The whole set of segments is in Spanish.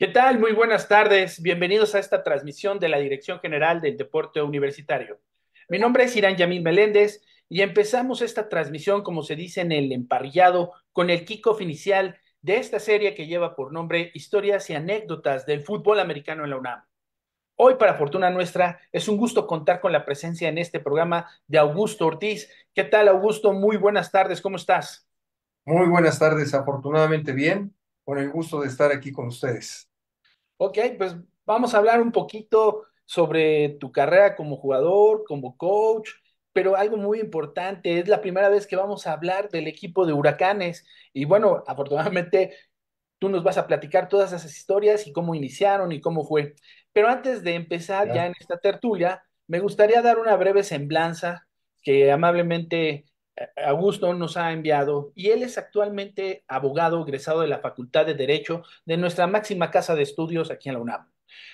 ¿Qué tal? Muy buenas tardes. Bienvenidos a esta transmisión de la Dirección General del Deporte Universitario. Mi nombre es Irán Yamil Meléndez y empezamos esta transmisión, como se dice en el emparrillado, con el kickoff inicial de esta serie que lleva por nombre Historias y anécdotas del fútbol americano en la UNAM. Hoy, para fortuna nuestra, es un gusto contar con la presencia en este programa de Augusto Ortiz. ¿Qué tal, Augusto? Muy buenas tardes, ¿cómo estás? Muy buenas tardes, afortunadamente bien, con el gusto de estar aquí con ustedes. Ok, pues vamos a hablar un poquito sobre tu carrera como jugador, como coach, pero algo muy importante, es la primera vez que vamos a hablar del equipo de Huracanes y bueno, afortunadamente tú nos vas a platicar todas esas historias y cómo iniciaron y cómo fue. Pero antes de empezar ya en esta tertulia, me gustaría dar una breve semblanza que amablemente Augusto nos ha enviado y él es actualmente abogado egresado de la Facultad de Derecho de nuestra máxima casa de estudios aquí en la UNAM.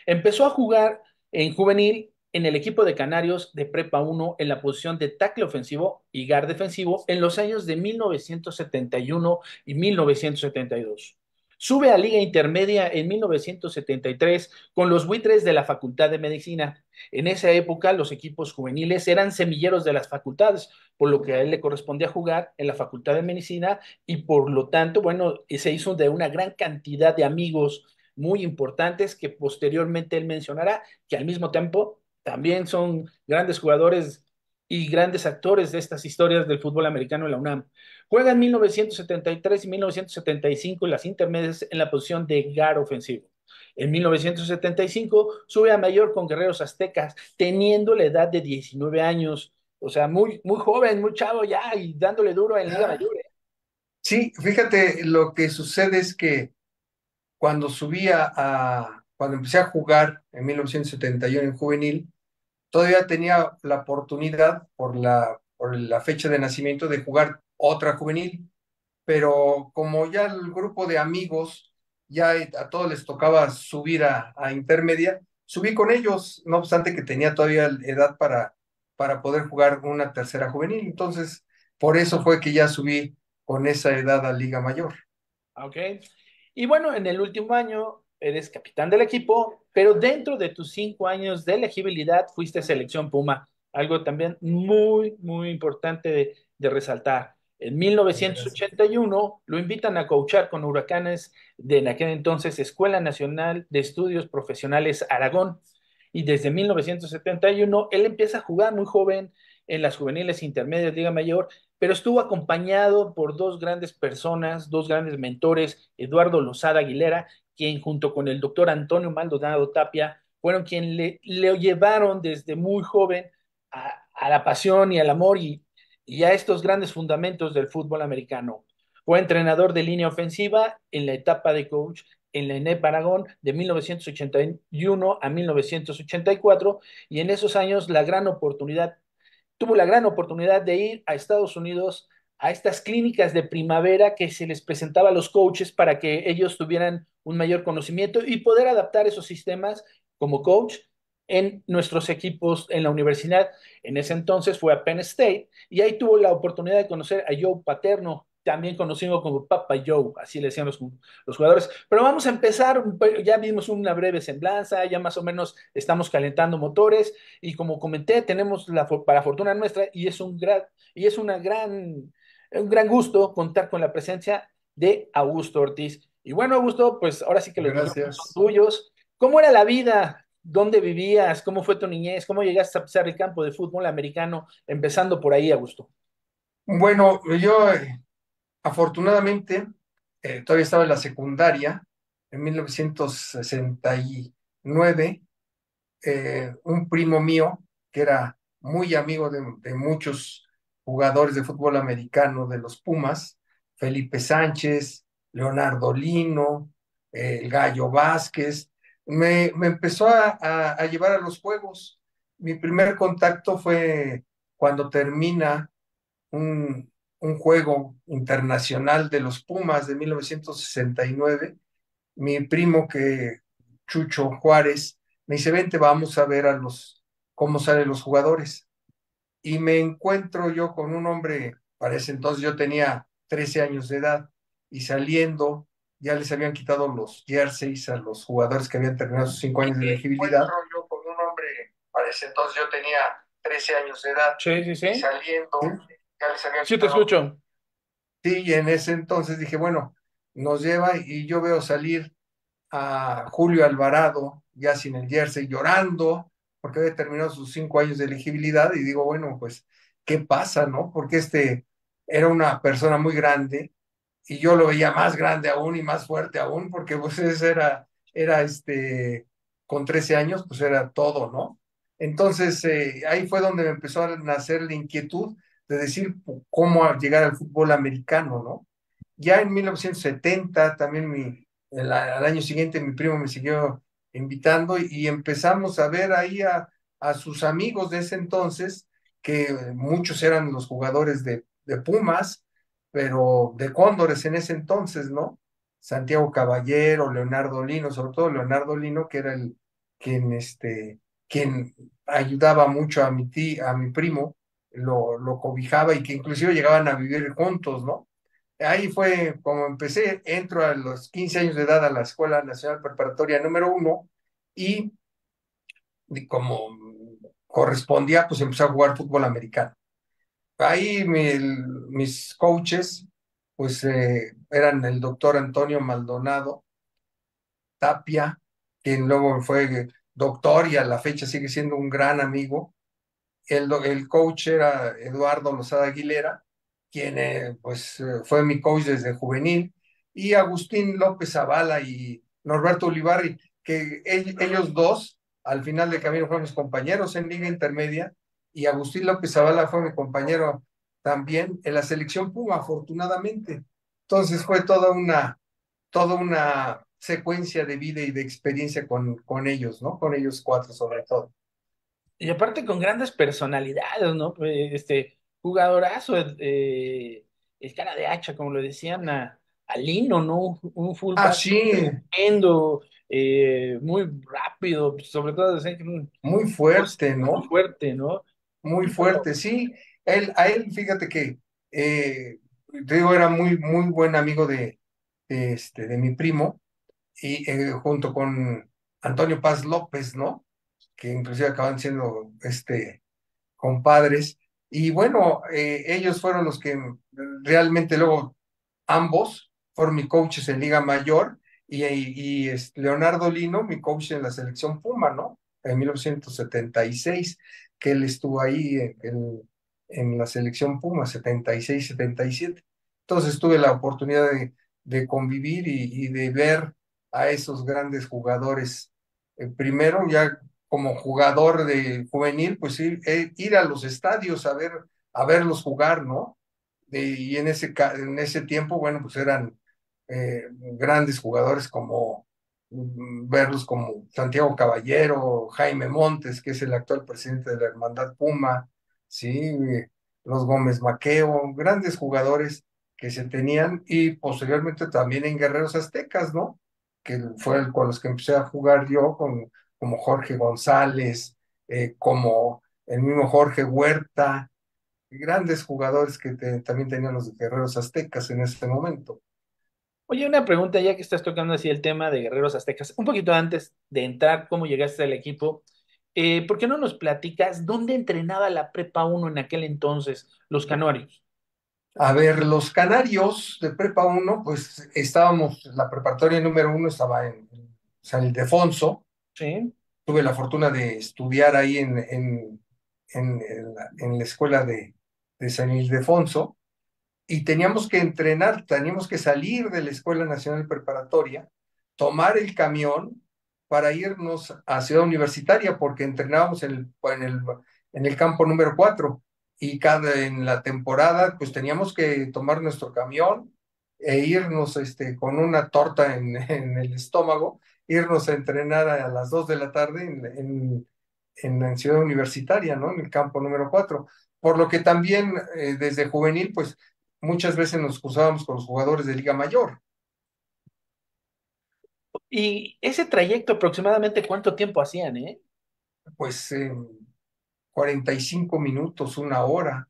Empezó a jugar en juvenil en el equipo de Canarios de Prepa 1 en la posición de tackle ofensivo y guard defensivo en los años de 1971 y 1972. Sube a Liga Intermedia en 1973 con los buitres de la Facultad de Medicina. En esa época los equipos juveniles eran semilleros de las facultades, por lo que a él le correspondía jugar en la Facultad de Medicina y por lo tanto, bueno, se hizo de una gran cantidad de amigos muy importantes que posteriormente él mencionará, que al mismo tiempo también son grandes jugadores y grandes actores de estas historias del fútbol americano en la UNAM. Juega en 1973 y 1975 las intermedias en la posición de gar ofensivo. En 1975 sube a mayor con Guerreros Aztecas, teniendo la edad de 19 años, o sea, muy, muy joven, muy chavo ya y dándole duro en Liga Mayor. ¿eh? Sí, fíjate, lo que sucede es que cuando subía a, cuando empecé a jugar en 1971 en juvenil, todavía tenía la oportunidad por la, por la fecha de nacimiento de jugar otra juvenil, pero como ya el grupo de amigos, ya a todos les tocaba subir a, intermedia, subí con ellos, no obstante que tenía todavía edad para, para poder jugar una tercera juvenil. Entonces, por eso fue que ya subí con esa edad a Liga Mayor. Ok. Y bueno, en el último año eres capitán del equipo, pero dentro de tus cinco años de elegibilidad fuiste selección Puma, algo también muy, muy importante de, resaltar. En 1981 lo invitan a coachar con Huracanes de en aquel entonces Escuela Nacional de Estudios Profesionales Aragón. Y desde 1971 él empieza a jugar muy joven en las juveniles intermedias Liga Mayor, pero estuvo acompañado por dos grandes personas, dos grandes mentores, Eduardo Lozada Aguilera, quien junto con el doctor Antonio Maldonado Tapia fueron quien le, le llevaron desde muy joven a, la pasión y al amor y y a estos grandes fundamentos del fútbol americano. Fue entrenador de línea ofensiva en la etapa de coach en la ENEP Aragón de 1981 a 1984 y en esos años la gran oportunidad, tuvo la gran oportunidad de ir a Estados Unidos a estas clínicas de primavera que se les presentaba a los coaches para que ellos tuvieran un mayor conocimiento y poder adaptar esos sistemas como coach en nuestros equipos en la universidad. En ese entonces fue a Penn State y ahí tuvo la oportunidad de conocer a Joe Paterno, también conocido como Papa Joe, así le decían los, los, jugadores. Pero vamos a empezar, ya vimos una breve semblanza, ya más o menos estamos calentando motores y como comenté, tenemos la, para fortuna nuestra y es un gran, y es una gran, un gran gusto contar con la presencia de Augusto Ortiz. Y bueno, Augusto, pues ahora sí que los Gracias. son tuyos. ¿Cómo era la vida ¿Dónde vivías? ¿Cómo fue tu niñez? ¿Cómo llegaste a pisar el campo de fútbol americano? Empezando por ahí, Augusto. Bueno, yo eh, afortunadamente eh, todavía estaba en la secundaria en 1969. Eh, un primo mío, que era muy amigo de, de, muchos jugadores de fútbol americano de los Pumas, Felipe Sánchez, Leonardo Lino, el Gallo Vázquez, me, empezó a, llevar a los juegos. Mi primer contacto fue cuando termina un, un juego internacional de los Pumas de 1969. Mi primo que Chucho Juárez me dice, vente, vamos a ver a los, cómo salen los jugadores. Y me encuentro yo con un hombre, para ese entonces yo tenía 13 años de edad, y saliendo ya les habían quitado los jerseys a los jugadores que habían terminado sus cinco años de elegibilidad. Yo con un hombre, parece entonces yo tenía 13 años de edad. Sí, sí, sí. saliendo, ya les habían Sí, te escucho. Sí, y en ese entonces dije, bueno, nos lleva y yo veo salir a Julio Alvarado, ya sin el jersey, llorando, porque había terminado sus cinco años de elegibilidad, y digo, bueno, pues, ¿qué pasa, no? Porque este era una persona muy grande, y yo lo veía más grande aún y más fuerte aún, porque pues ese era, era este, con 13 años, pues era todo, ¿no? Entonces, eh, ahí fue donde me empezó a nacer la inquietud de decir cómo llegar al fútbol americano, ¿no? Ya en 1970, también mi, el, al año siguiente mi primo me siguió invitando y, empezamos a ver ahí a, a, sus amigos de ese entonces, que muchos eran los jugadores de, de Pumas, pero de Cóndores en ese entonces, ¿no? Santiago Caballero, Leonardo Lino, sobre todo Leonardo Lino, que era el quien, este, quien ayudaba mucho a mi a mi primo, lo, lo cobijaba y que inclusive llegaban a vivir juntos, ¿no? Ahí fue como empecé, entro a los 15 años de edad a la Escuela Nacional Preparatoria número uno y, como correspondía, pues empecé a jugar fútbol americano. Ahí mis coaches, pues eh, eran el doctor Antonio Maldonado Tapia, quien luego fue doctor y a la fecha sigue siendo un gran amigo. El, el coach era Eduardo Lozada Aguilera, quien pues eh, fue mi coach desde juvenil, y Agustín López Zavala y Norberto Ulibarri, que ellos dos al final del camino fueron mis compañeros en Liga Intermedia, y Agustín López Zavala fue mi compañero también en la selección Puma, afortunadamente. Entonces fue toda una, toda una secuencia de vida y de experiencia con, con ellos, ¿no? Con ellos cuatro sobre todo. Y aparte con grandes personalidades, ¿no? Este, jugadorazo, eh, el cara de hacha, como lo decían a, Lino, ¿no? Un, full ah, sí. eh, muy rápido, sobre todo. Muy fuerte, ¿no? Muy fuerte, ¿no? Muy fuerte, sí. Él, a él, fíjate que, eh, te digo, era muy, muy buen amigo de, este, de mi primo, y eh, junto con Antonio Paz López, ¿no? Que inclusive acaban siendo, este, compadres. Y bueno, eh, ellos fueron los que realmente luego ambos fueron mi coaches en Liga Mayor y, y, Leonardo Lino, mi coach en la selección Puma, ¿no? En 1976, que él estuvo ahí en, en la selección Puma, 76-77. Entonces tuve la oportunidad de, de convivir y, de ver a esos grandes jugadores. Eh, primero, ya como jugador de juvenil, pues ir, eh, ir a los estadios a ver, a verlos jugar, ¿no? y en ese, en ese tiempo, bueno, pues eran eh, grandes jugadores como mm, verlos como Santiago Caballero, Jaime Montes, que es el actual presidente de la Hermandad Puma, sí, los Gómez Maqueo, grandes jugadores que se tenían y posteriormente también en Guerreros Aztecas, ¿no? Que fue con los que empecé a jugar yo con como Jorge González, eh, como el mismo Jorge Huerta, grandes jugadores que también tenían los guerreros aztecas en ese momento. Oye, una pregunta ya que estás tocando así el tema de guerreros aztecas, un poquito antes de entrar, cómo llegaste al equipo, eh, ¿por qué no nos platicas dónde entrenaba la Prepa 1 en aquel entonces, los canarios? A ver, los canarios de Prepa 1, pues estábamos, la preparatoria número uno estaba en San Ildefonso, Sí. Tuve la fortuna de estudiar ahí en, en, en, la, escuela de, de San Ildefonso y teníamos que entrenar, teníamos que salir de la Escuela Nacional Preparatoria, tomar el camión para irnos a Ciudad Universitaria porque entrenábamos en el, en el, en el campo número 4 y cada en la temporada pues teníamos que tomar nuestro camión e irnos este, con una torta en, en el estómago irnos a entrenar a las 2 de la tarde en, en, en Ciudad Universitaria, ¿no? En el campo número 4. Por lo que también eh, desde juvenil, pues muchas veces nos cruzábamos con los jugadores de Liga Mayor. ¿Y ese trayecto aproximadamente cuánto tiempo hacían, eh? Pues 45 minutos, una hora.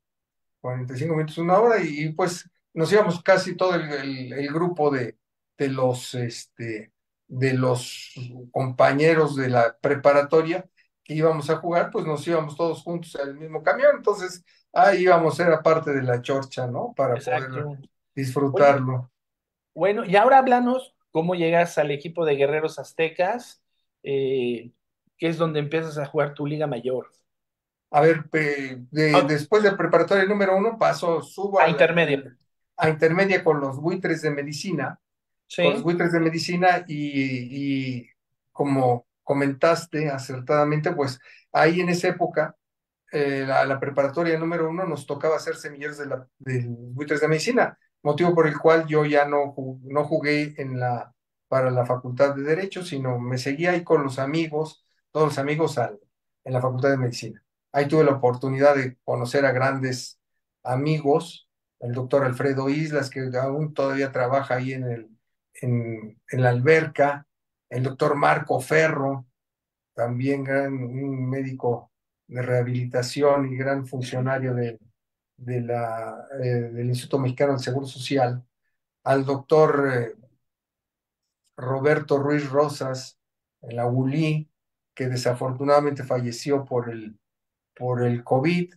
45 minutos, una hora, y, pues nos íbamos casi todo el, el grupo de, de los, este, de los compañeros de la preparatoria que íbamos a jugar, pues nos íbamos todos juntos al mismo camión, entonces ahí íbamos, era parte de la chorcha, ¿no? Para poder disfrutarlo. Bueno, y ahora háblanos cómo llegas al equipo de Guerreros Aztecas, eh, que es donde empiezas a jugar tu liga mayor. A ver, de, Ah. después del preparatorio número uno, paso, subo A intermedia. a intermedia con los buitres de medicina, Sí, con los buitres de medicina y, y como comentaste acertadamente, pues ahí en esa época, eh, la, la preparatoria número uno nos tocaba ser semilleros de, la, de buitres de medicina, motivo por el cual yo ya no, no jugué en la, para la facultad de Derecho, sino me seguía ahí con los amigos, todos los amigos al, en la facultad de medicina. Ahí tuve la oportunidad de conocer a grandes amigos, el doctor Alfredo Islas, que aún todavía trabaja ahí en, el, en, en la alberca, el doctor Marco Ferro, también gran, un médico de rehabilitación y gran funcionario de, la, eh, del Instituto Mexicano del Seguro Social, al doctor eh, Roberto Ruiz Rosas, el Agulí, que desafortunadamente falleció por el, por el COVID.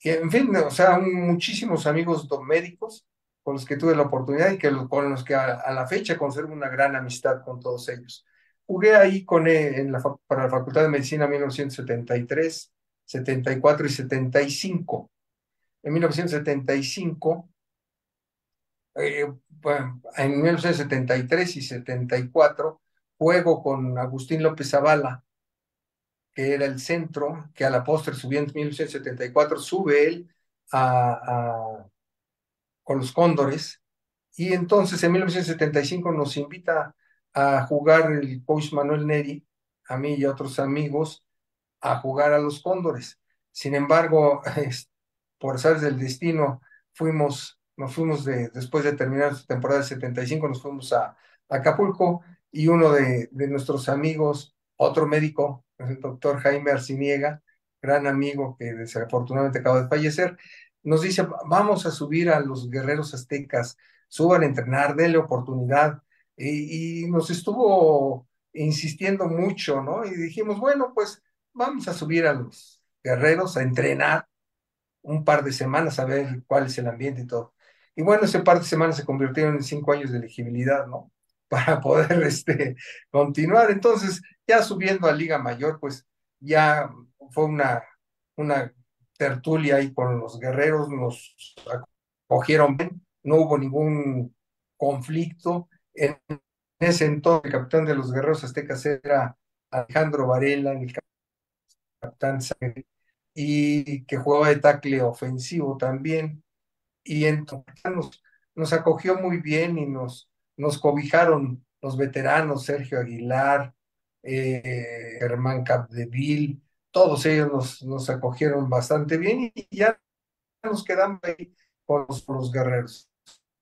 Y, en fin, o sea, muchísimos amigos médicos con los que tuve la oportunidad y que, con los que a, la fecha conservo una gran amistad con todos ellos. Jugué ahí con, eh, en la, para la Facultad de Medicina en 1973, 74 y 75. En 1975, eh, en 1973 y 74, juego con Agustín López Zavala, que era el centro, que a la postre subió en 1974, sube él a- con los Cóndores, y entonces en 1975 nos invita a jugar el coach Manuel Neri, a mí y a otros amigos, a jugar a los Cóndores. Sin embargo, por azares del destino, fuimos, nos fuimos de, después de terminar la temporada del 75, nos fuimos a, a Acapulco y uno de, de nuestros amigos, otro médico, el doctor Jaime Arciniega, gran amigo que desafortunadamente acaba de fallecer, nos dice, vamos a subir a los guerreros aztecas, suban a entrenar, denle oportunidad. Y, y nos estuvo insistiendo mucho, ¿no? Y dijimos, bueno, pues vamos a subir a los guerreros a entrenar un par de semanas a ver cuál es el ambiente y todo. Y bueno, ese par de semanas se convirtieron en cinco años de elegibilidad, ¿no? Para poder este, continuar. Entonces, ya subiendo a Liga Mayor, pues ya fue una, una tertulia ahí con los guerreros, nos acogieron bien, no hubo ningún conflicto. En ese entonces, el capitán de los guerreros aztecas era Alejandro Varela, el capitán y que jugaba de tackle ofensivo también. Y entonces nos, nos acogió muy bien y nos, nos cobijaron los veteranos, Sergio Aguilar, eh, Germán Capdeville, todos ellos nos, nos acogieron bastante bien y ya nos quedamos ahí con los, con los guerreros.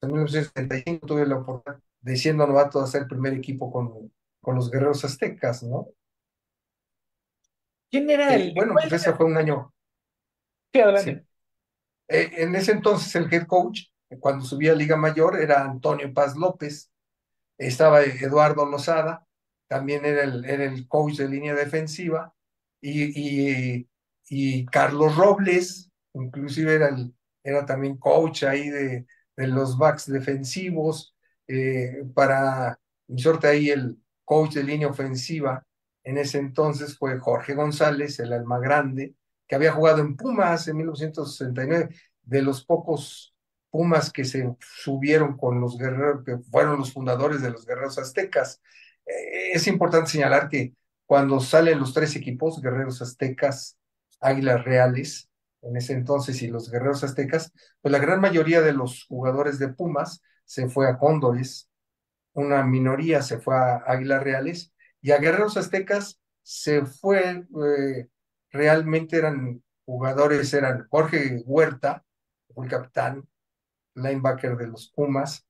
En 1975 tuve la oportunidad de siendo novato de hacer el primer equipo con, con los guerreros aztecas, ¿no? ¿Quién era Eh, el...? bueno, cuál pues ese fue un año. Sí, adelante. Sí. Eh, en ese entonces el head coach, cuando subía a Liga Mayor, era Antonio Paz López, estaba Eduardo Lozada, también era el, era el coach de línea defensiva, y, y, Carlos Robles, inclusive era, el, era también coach ahí de, de los backs defensivos, eh, para mi suerte ahí el coach de línea ofensiva en ese entonces fue Jorge González, el alma grande, que había jugado en Pumas en 1969, de los pocos Pumas que se subieron con los guerreros, que fueron los fundadores de los guerreros aztecas. Eh, es importante señalar que cuando salen los tres equipos, guerreros aztecas, águilas reales, en ese entonces, y los guerreros aztecas, pues la gran mayoría de los jugadores de Pumas se fue a Cóndores, una minoría se fue a Águilas Reales, y a Guerreros Aztecas se fue, eh, realmente eran jugadores, eran Jorge Huerta, el capitán, linebacker de los Pumas,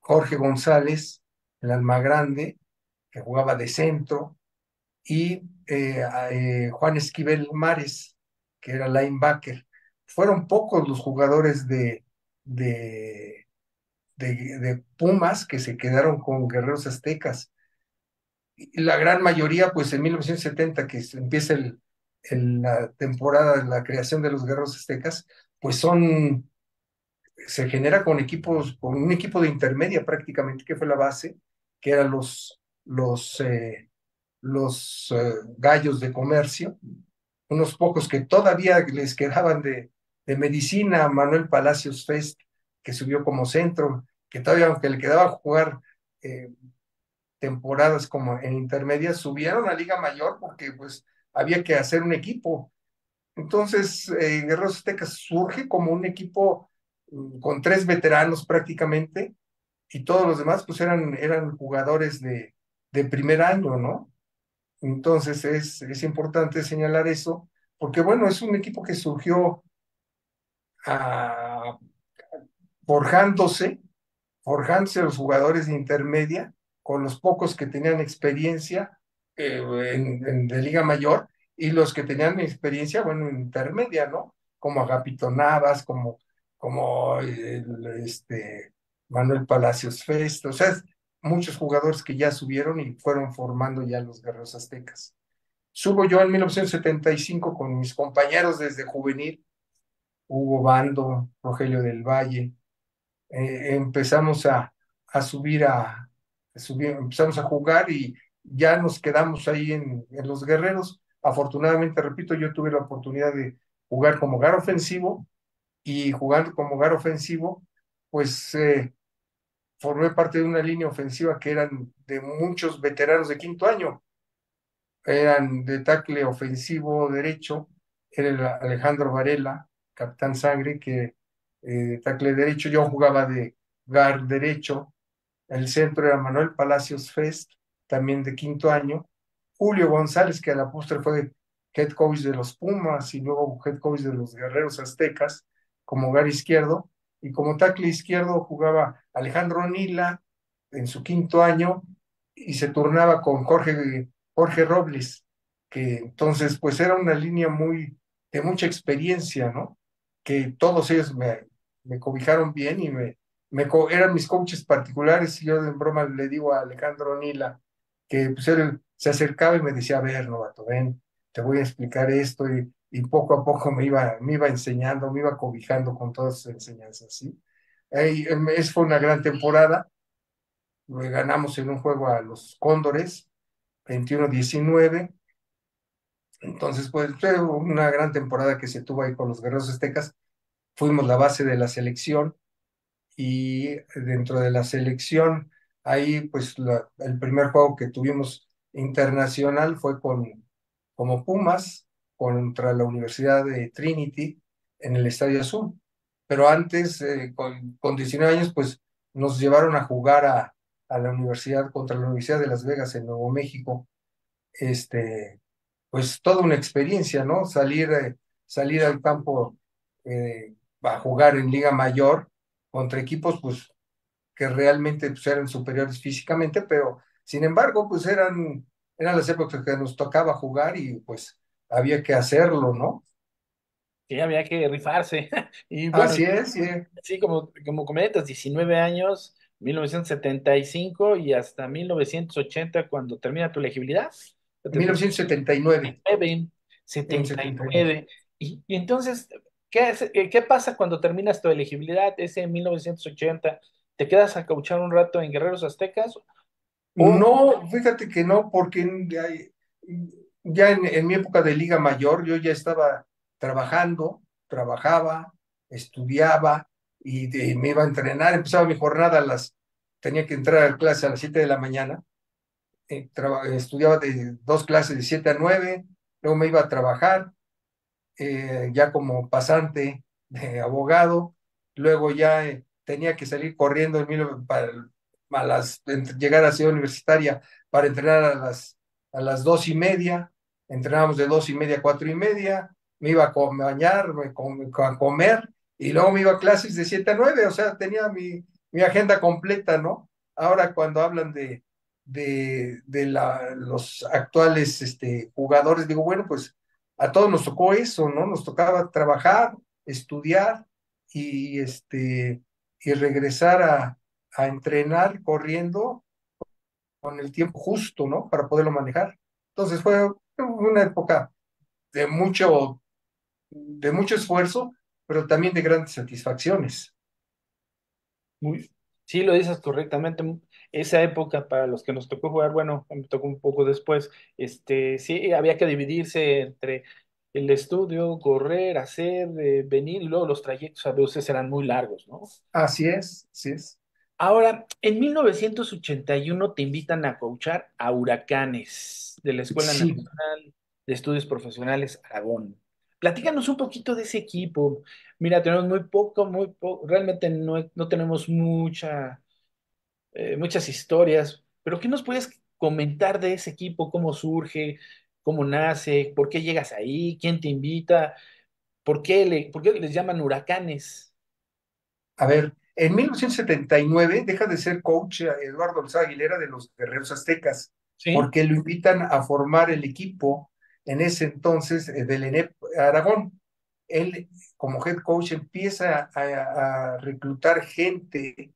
Jorge González, el alma grande, que jugaba de centro, y eh, eh, Juan Esquivel Mares, que era linebacker. Fueron pocos los jugadores de, de, de, Pumas que se quedaron con guerreros aztecas. La gran mayoría, pues en 1970, que empieza el, la temporada de la creación de los guerreros aztecas, pues son, se genera con equipos, con un equipo de intermedia prácticamente, que fue la base, que eran los, los, eh, los eh, gallos de comercio, unos pocos que todavía les quedaban de, de medicina, Manuel Palacios Fest, que subió como centro, que todavía aunque le quedaba jugar eh, temporadas como en intermedia, subieron a Liga Mayor porque pues había que hacer un equipo. Entonces, eh, Guerreros Aztecas surge como un equipo mm, con tres veteranos prácticamente, y todos los demás pues eran, eran jugadores de, de primer año, ¿no? Entonces es, es importante señalar eso, porque bueno, es un equipo que surgió a, forjándose, forjándose los jugadores de intermedia, con los pocos que tenían experiencia eh, en, de Liga Mayor y los que tenían experiencia, bueno, en intermedia, ¿no? Como Agapito Navas, como, como este, Manuel Palacios Fest, o sea, muchos jugadores que ya subieron y fueron formando ya los guerreros aztecas. Subo yo en 1975 con mis compañeros desde juvenil, Hugo Bando, Rogelio del Valle. Eh, empezamos a, a subir a, subir, empezamos a jugar y ya nos quedamos ahí en, los guerreros. Afortunadamente, repito, yo tuve la oportunidad de jugar como gar ofensivo y jugando como gar ofensivo, pues eh, formé parte de una línea ofensiva que eran de muchos veteranos de quinto año. Eran de tackle ofensivo derecho, era el Alejandro Varela, capitán Sangre, que eh, tackle derecho, yo jugaba de guard derecho, el centro era Manuel Palacios Fest, también de quinto año, Julio González, que a la postre fue head coach de los Pumas y luego head coach de los Guerreros Aztecas, como guard izquierdo, y como tackle izquierdo jugaba Alejandro Nila en su quinto año y se turnaba con Jorge, Jorge Robles, que entonces pues era una línea muy de mucha experiencia, ¿no? Que todos ellos me, me cobijaron bien y me, me eran mis coaches particulares y yo en broma le digo a Alejandro Nila que pues él se acercaba y me decía, a ver, novato, ven, te voy a explicar esto y y poco a poco me iba, me iba enseñando, me iba cobijando con todas sus enseñanzas, ¿sí? Em, es fue una gran temporada, ganamos en un juego a los Cóndores, 21-19, entonces pues fue una gran temporada que se tuvo ahí con los Guerreros Aztecas, fuimos la base de la selección y dentro de la selección, ahí pues el primer juego que tuvimos internacional fue con como Pumas, contra la Universidad de Trinity en el Estadio Azul. Pero antes, eh, con, con, 19 años, pues nos llevaron a jugar a, a, la universidad contra la Universidad de Las Vegas en Nuevo México. Este, pues toda una experiencia, ¿no? Salir, eh, salir al campo eh, a jugar en Liga Mayor contra equipos, pues que realmente pues, eran superiores físicamente, pero sin embargo, pues eran, eran las épocas que nos tocaba jugar y pues había que hacerlo, ¿no? Sí, había que rifarse. y Así es, sí. Sí, como, como comentas, 19 años, 1975 y hasta 1980 cuando termina tu elegibilidad. 1979. 79. Y, y entonces, ¿qué, ¿qué pasa cuando terminas tu elegibilidad ese en 1980? ¿Te quedas a cauchar un rato en Guerreros Aztecas? No, fíjate que no, porque ya en, mi época de Liga Mayor, yo ya estaba trabajando, trabajaba, estudiaba y me iba a entrenar. Empezaba mi jornada a las, tenía que entrar a clase a las 7 de la mañana. Eh, estudiaba de dos clases de 7 a 9, luego me iba a trabajar, eh, ya como pasante de abogado, luego ya eh, tenía que salir corriendo en para, a las, llegar a ciudad universitaria para entrenar a las, a las dos y media, entrenábamos de dos y media a cuatro y media, me iba a bañar, a comer, y luego me iba a clases de siete a nueve, o sea, tenía mi, mi agenda completa, ¿no? Ahora cuando hablan de, de, de la, los actuales este, jugadores, digo, bueno, pues a todos nos tocó eso, ¿no? Nos tocaba trabajar, estudiar y, este, y regresar a, a entrenar corriendo con el tiempo justo, ¿no? Para poderlo manejar. Entonces fue una época de mucho, de mucho esfuerzo, pero también de grandes satisfacciones. Muy, sí, lo dices correctamente. Esa época para los que nos tocó jugar, bueno, me tocó un poco después, este, sí, había que dividirse entre el estudio, correr, hacer, eh, venir y luego los trayectos a veces eran muy largos, ¿no? Así es, así es. Ahora, en 1981 te invitan a coachar a Huracanes de la Escuela Sí, Nacional de Estudios Profesionales Aragón. Platícanos un poquito de ese equipo. Mira, tenemos muy poco, muy poco, realmente no, no tenemos mucha, eh, muchas historias, pero ¿qué nos puedes comentar de ese equipo? ¿Cómo surge? ¿Cómo nace? ¿Por qué llegas ahí? ¿Quién te invita? ¿Por qué, le, por qué les llaman huracanes? a ver, en 1979 deja de ser coach Eduardo Lozada Aguilera de los Guerreros Aztecas, ¿Sí? porque lo invitan a formar el equipo en ese entonces eh, del ENEP Aragón. Él, como head coach, empieza a, a reclutar gente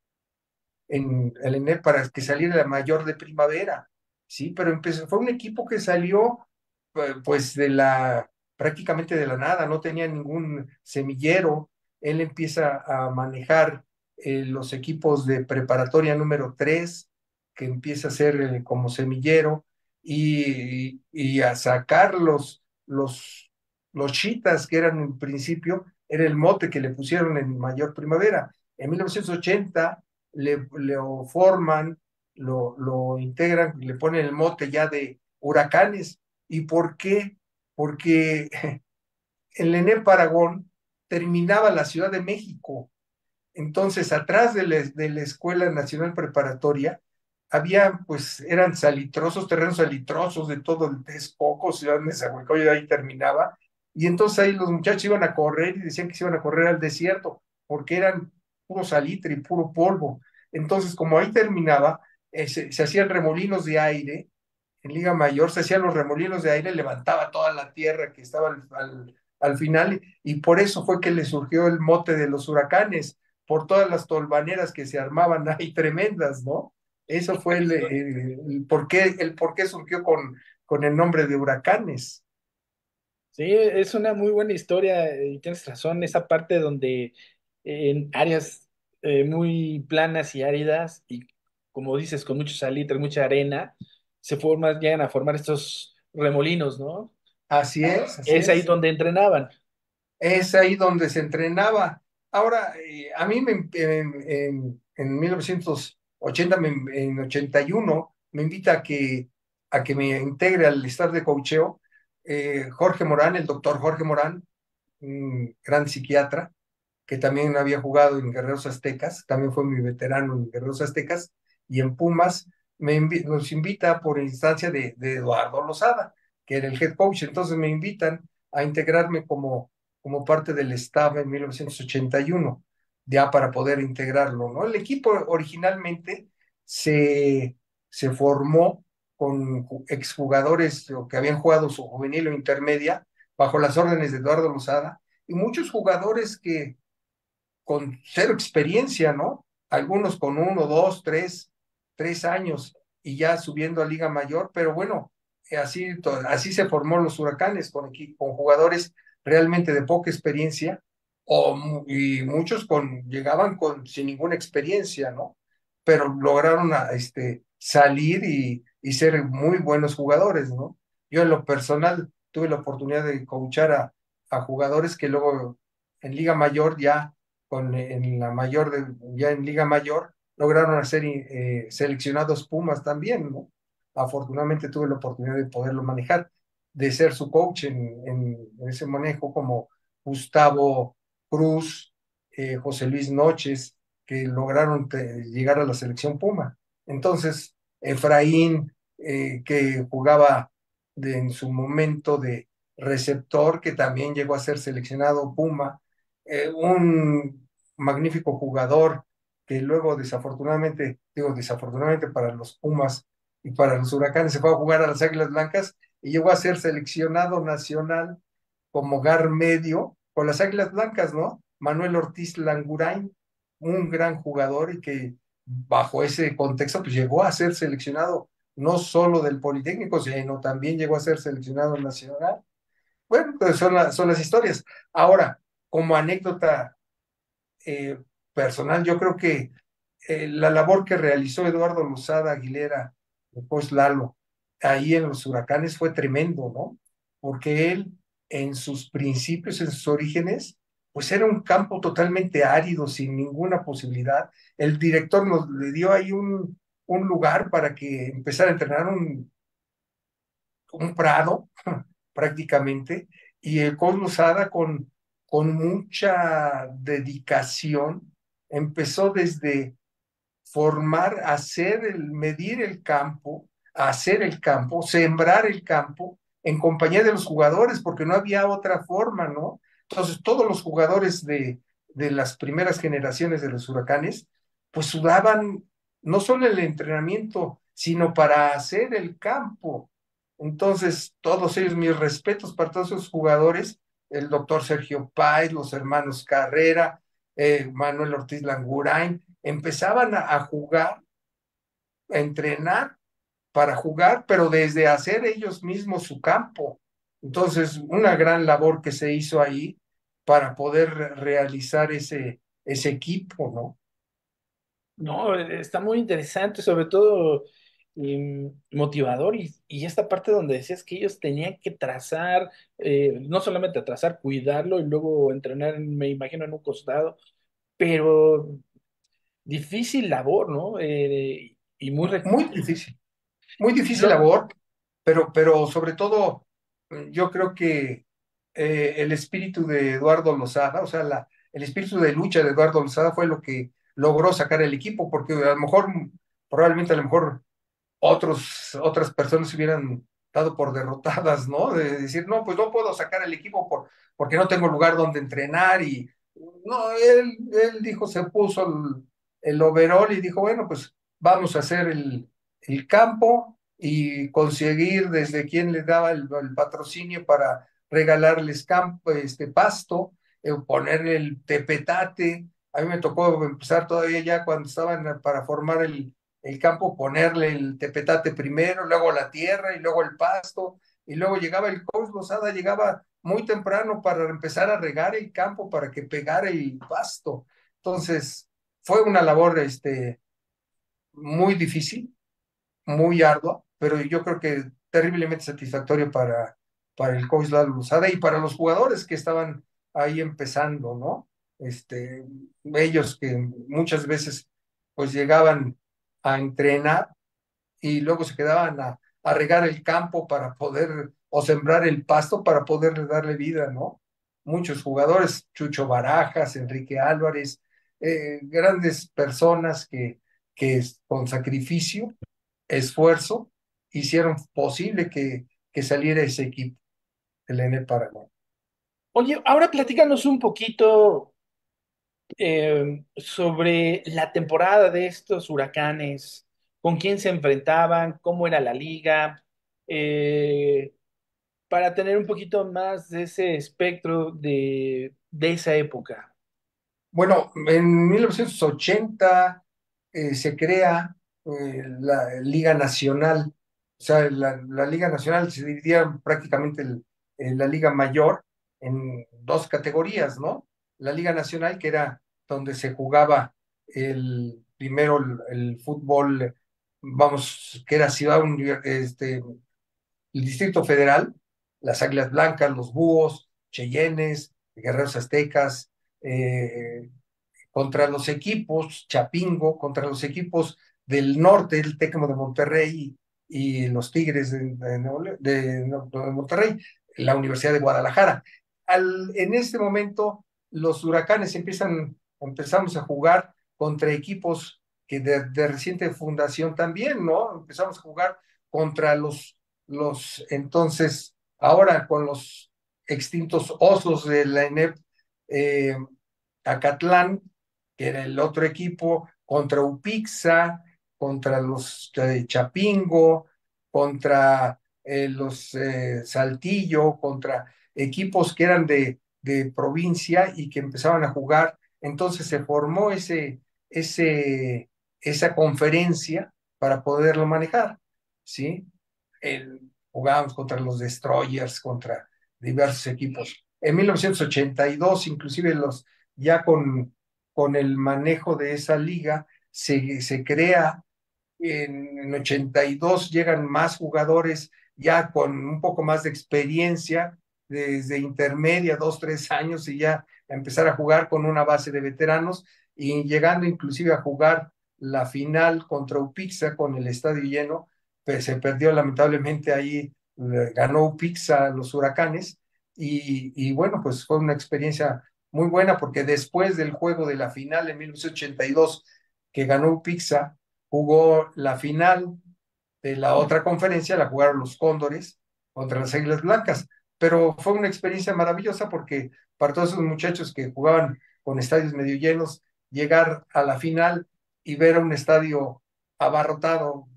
en el ENEP para que saliera la mayor de primavera, ¿sí? Pero empezó, fue un equipo que salió eh, pues de la, prácticamente de la nada, no tenía ningún semillero. Él empieza a manejar eh, los equipos de preparatoria número 3, que empieza a ser eh, como semillero, y, y a sacar los, los, los chitas que eran en principio, era el mote que le pusieron en mayor primavera. En 1980 le, le forman, lo, lo integran, le ponen el mote ya de huracanes. ¿Y por qué? Porque el ENEP Aragón terminaba la Ciudad de México. Entonces, atrás de la, Escuela Nacional Preparatoria, había, pues, eran salitrosos, terrenos salitrosos de todo el Texcoco, Ciudad de Nezahualcóyotl, ahí terminaba. Y entonces ahí los muchachos iban a correr y decían que se iban a correr al desierto, porque eran puro salitre y puro polvo. Entonces, como ahí terminaba, eh, se, hacían remolinos de aire en Liga Mayor se hacían los remolinos de aire, levantaba toda la tierra que estaba al, final y por eso fue que le surgió el mote de los huracanes, por todas las tolvaneras que se armaban ahí tremendas, ¿no? Eso fue el, el, el, por, qué, el por qué surgió con, con el nombre de huracanes. Sí, es una muy buena historia y tienes razón, esa parte donde en áreas eh, muy planas y áridas y como dices, con mucho salitre, mucha arena, se forman, llegan a formar estos remolinos, ¿no? Así es, así Es ahí es. donde entrenaban. Es ahí donde se entrenaba. Ahora, eh, a mí me, en, en, en 1980, me, en 81, me invita a que, a que me integre al staff de coacheo eh, Jorge Morán, el doctor Jorge Morán, un gran psiquiatra, que también había jugado en Guerreros Aztecas, también fue mi veterano en Guerreros Aztecas, y en Pumas, me nos invita por instancia de, de, Eduardo Lozada, que era el head coach, entonces me invitan a integrarme como, como parte del staff en 1981, ya para poder integrarlo, ¿no? El equipo originalmente se, se formó con exjugadores que habían jugado su juvenil o intermedia bajo las órdenes de Eduardo Lozada, y muchos jugadores que con cero experiencia, ¿no? Algunos con uno, dos, tres, tres años y ya subiendo a Liga Mayor, pero bueno, así, así se formó los huracanes con, con jugadores realmente de poca experiencia o, y muchos con, llegaban con, sin ninguna experiencia, ¿no? Pero lograron a, este, salir y, y ser muy buenos jugadores, ¿no? Yo en lo personal tuve la oportunidad de coachar a, a jugadores que luego en Liga Mayor ya con en la mayor ya en Liga Mayor lograron ser eh, seleccionados Pumas también, ¿no? Afortunadamente tuve la oportunidad de poderlo manejar, de ser su coach en, ese manejo como Gustavo Cruz, eh, José Luis Noches, que lograron llegar a la selección Puma. Entonces, Efraín, eh, que jugaba en su momento de receptor, que también llegó a ser seleccionado Puma, eh, un magnífico jugador que luego desafortunadamente, digo desafortunadamente para los Pumas y para los Huracanes, se fue a jugar a las Águilas Blancas y llegó a ser seleccionado nacional como gar medio con las Águilas Blancas, ¿no? Manuel Ortiz Langurain, un gran jugador y que bajo ese contexto, pues llegó a ser seleccionado no solo del Politécnico, sino también llegó a ser seleccionado nacional. Bueno, pues son, las son las historias. Ahora, como anécdota eh, personal, yo creo que eh, la labor que realizó Eduardo Lozada Aguilera, pues Lalo, ahí en los huracanes fue tremendo, ¿no? Porque él, en sus principios, en sus orígenes, pues era un campo totalmente árido, sin ninguna posibilidad. El director nos le dio ahí un, un lugar para que empezara a entrenar un, un prado, prácticamente, y el Coach Lozada con, con mucha dedicación empezó desde formar, hacer el, medir el campo, hacer el campo, sembrar el campo en compañía de los jugadores, porque no había otra forma, ¿no? Entonces, todos los jugadores de, de las primeras generaciones de los huracanes, pues sudaban no solo el entrenamiento, sino para hacer el campo. Entonces, todos ellos, mis respetos para todos esos jugadores, el doctor Sergio Páez, los hermanos Carrera, eh, Manuel Ortiz Langurain, empezaban a, a jugar, a entrenar para jugar, pero desde hacer ellos mismos su campo. Entonces, una gran labor que se hizo ahí para poder realizar ese, ese equipo, ¿no? No, está muy interesante, sobre todo motivador y, y, esta parte donde decías que ellos tenían que trazar, eh, no solamente trazar, cuidarlo y luego entrenar, me imagino, en un costado, pero difícil labor, ¿no? Eh, y muy... Muy difícil, muy difícil labor, pero, pero sobre todo yo creo que eh, el espíritu de Eduardo Lozada, o sea, la, el espíritu de lucha de Eduardo Lozada fue lo que logró sacar el equipo, porque a lo mejor, probablemente a lo mejor otros, otras personas se hubieran dado por derrotadas, ¿no? De decir, no, pues no puedo sacar el equipo por, porque no tengo lugar donde entrenar y no, él, él dijo, se puso el, el overall y dijo, bueno, pues vamos a hacer el, el campo y conseguir desde quien le daba el, patrocinio para regalarles campo, este pasto, eh, ponerle el tepetate, a mí me tocó empezar todavía ya cuando estaban para formar el, el campo, ponerle el tepetate primero, luego la tierra y luego el pasto, y luego llegaba el coach Lozada, llegaba muy temprano para empezar a regar el campo para que pegara el pasto. Entonces, fue una labor este, muy difícil, muy ardua, pero yo creo que terriblemente satisfactorio para, para el coach Lozada y para los jugadores que estaban ahí empezando, ¿no? este, ellos que muchas veces pues llegaban a entrenar y luego se quedaban a, a regar el campo para poder, o sembrar el pasto para poder darle vida, ¿no? Muchos jugadores, Chucho Barajas, Enrique Álvarez, eh, grandes personas que, que con sacrificio, esfuerzo, hicieron posible que, que saliera ese equipo, el N Paraná. Oye, ahora platícanos un poquito eh, sobre la temporada de estos huracanes, con quién se enfrentaban, cómo era la liga, eh, para tener un poquito más de ese espectro de, de esa época. Bueno, en 1980 eh, se crea eh, la Liga Nacional, o sea, la, Liga Nacional se dividía prácticamente el, la Liga Mayor en dos categorías, ¿no? La Liga Nacional, que era donde se jugaba el primero el, el fútbol, vamos, que era Ciudad, este, el Distrito Federal, las Águilas Blancas, los Búhos, Cheyennes, Guerreros Aztecas, eh, contra los equipos, Chapingo, contra los equipos del norte, el Tecmo de Monterrey y, los Tigres de, Monterrey, la Universidad de Guadalajara. Al, en este momento, los huracanes empiezan empezamos a jugar contra equipos que de, de, reciente fundación también, ¿no? Empezamos a jugar contra los, los entonces, ahora con los extintos osos de la ENEP, eh, Acatlán, que era el otro equipo, contra Upixa, contra los eh, Chapingo, contra eh, los eh, Saltillo, contra equipos que eran de, de provincia y que empezaban a jugar entonces se formó ese, ese esa conferencia para poderlo manejar, ¿sí? Jugábamos contra los Destroyers, contra diversos equipos. En 1982, inclusive los, ya con, con el manejo de esa liga, se, se crea, en, en 82 llegan más jugadores ya con un poco más de experiencia, desde intermedia, dos, tres años, y ya empezar a jugar con una base de veteranos y llegando inclusive a jugar la final contra Upixa con el estadio lleno, pues se perdió lamentablemente ahí, ganó Upixa los huracanes, y, y bueno, pues fue una experiencia muy buena porque después del juego de la final en 1982 que ganó Upixa, jugó la final de la otra conferencia, la jugaron los Cóndores contra las Águilas Blancas, pero fue una experiencia maravillosa porque para todos esos muchachos que jugaban con estadios medio llenos, llegar a la final y ver a un estadio abarrotado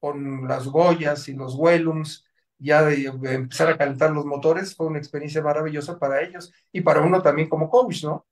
con las Goyas y los Wellums, ya de, empezar a calentar los motores, fue una experiencia maravillosa para ellos y para uno también como coach, ¿no?